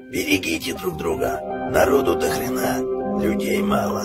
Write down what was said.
Берегите друг друга. Народу до хрена, людей мало.